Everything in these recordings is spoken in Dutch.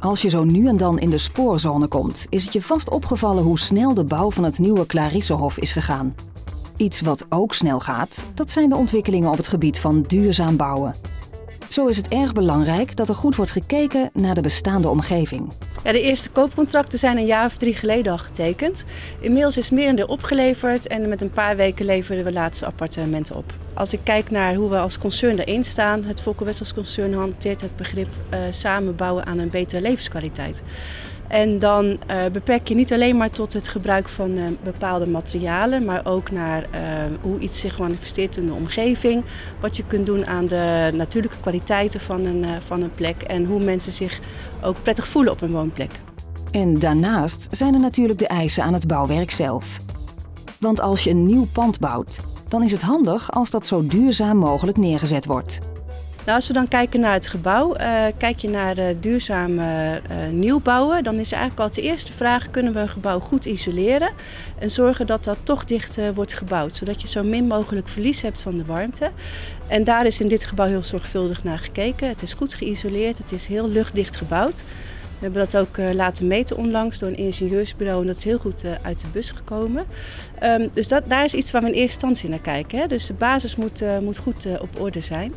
Als je zo nu en dan in de spoorzone komt, is het je vast opgevallen hoe snel de bouw van het nieuwe Clarissehof is gegaan. Iets wat ook snel gaat, dat zijn de ontwikkelingen op het gebied van duurzaam bouwen. Zo is het erg belangrijk dat er goed wordt gekeken naar de bestaande omgeving. De eerste koopcontracten zijn een jaar of drie geleden al getekend. Inmiddels is merendeel opgeleverd en met een paar weken leverden we laatste appartementen op. Als ik kijk naar hoe we als concern erin staan, het Volker Westels concern hanteert het begrip uh, samenbouwen aan een betere levenskwaliteit. En dan uh, beperk je niet alleen maar tot het gebruik van uh, bepaalde materialen, maar ook naar uh, hoe iets zich manifesteert in de omgeving. Wat je kunt doen aan de natuurlijke kwaliteiten van een, van een plek en hoe mensen zich ook prettig voelen op een woonplek. En daarnaast zijn er natuurlijk de eisen aan het bouwwerk zelf. Want als je een nieuw pand bouwt, dan is het handig als dat zo duurzaam mogelijk neergezet wordt. Nou, als we dan kijken naar het gebouw, uh, kijk je naar duurzame uh, nieuwbouwen, dan is eigenlijk al de eerste vraag: kunnen we een gebouw goed isoleren en zorgen dat dat toch dicht wordt gebouwd, zodat je zo min mogelijk verlies hebt van de warmte. En daar is in dit gebouw heel zorgvuldig naar gekeken. Het is goed geïsoleerd, het is heel luchtdicht gebouwd. We hebben dat ook laten meten onlangs door een ingenieursbureau en dat is heel goed uit de bus gekomen. Um, dus dat, daar is iets waar we in eerste instantie naar kijken. Dus de basis moet, moet goed op orde zijn.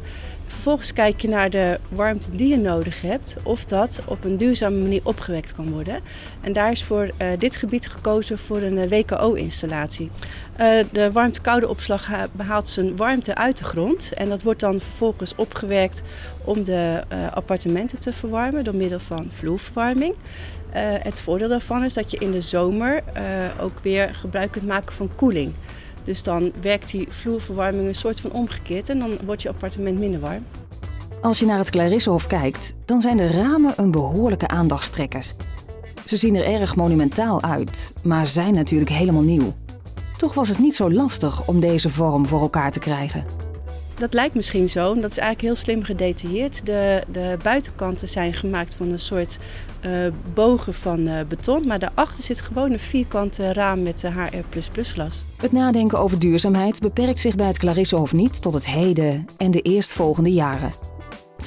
Vervolgens kijk je naar de warmte die je nodig hebt, of dat op een duurzame manier opgewekt kan worden. En daar is voor uh, dit gebied gekozen voor een WKO-installatie. Uh, de warmte-koude opslag behaalt zijn warmte uit de grond en dat wordt dan vervolgens opgewerkt om de appartementen te verwarmen door middel van vloerverwarming. het voordeel daarvan is dat je in de zomer ook weer gebruik kunt maken van koeling. Dus dan werkt die vloerverwarming een soort van omgekeerd en dan wordt je appartement minder warm. Als je naar het Clarissehof kijkt, dan zijn de ramen een behoorlijke aandachtstrekker. Ze zien er erg monumentaal uit, maar zijn natuurlijk helemaal nieuw. Toch was het niet zo lastig om deze vorm voor elkaar te krijgen. Dat lijkt misschien zo, dat is eigenlijk heel slim gedetailleerd. De, de buitenkanten zijn gemaakt van een soort uh, bogen van uh, beton, maar daarachter zit gewoon een vierkante raam met uh, HR++ glas. Het nadenken over duurzaamheid beperkt zich bij het Clarissehof niet tot het heden en de eerstvolgende jaren.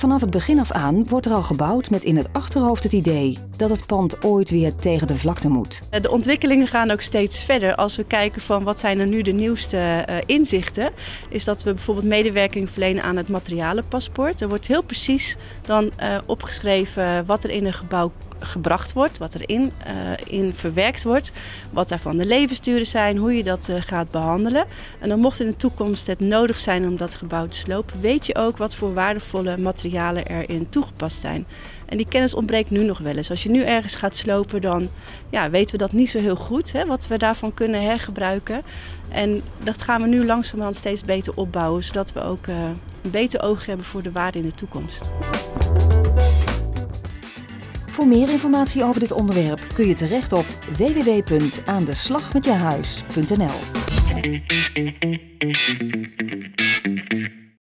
Vanaf het begin af aan wordt er al gebouwd met in het achterhoofd het idee dat het pand ooit weer tegen de vlakte moet. De ontwikkelingen gaan ook steeds verder. Als we kijken van wat zijn er nu de nieuwste uh, inzichten, is dat we bijvoorbeeld medewerking verlenen aan het materialenpaspoort. Er wordt heel precies dan uh, opgeschreven wat er in een gebouw gebracht wordt, wat erin uh, in verwerkt wordt, wat daarvan de levensduren zijn, hoe je dat gaat behandelen. En dan mocht in de toekomst het nodig zijn om dat gebouw te slopen, weet je ook wat voor waardevolle materialen erin toegepast zijn. En die kennis ontbreekt nu nog wel eens. Als je nu ergens gaat slopen, dan ja, weten we dat niet zo heel goed, hè, wat we daarvan kunnen hergebruiken. En dat gaan we nu langzamerhand steeds beter opbouwen, zodat we ook uh, een beter oog hebben voor de waarde in de toekomst. Voor meer informatie over dit onderwerp kun je terecht op www.aandeslagmetjehuis.nl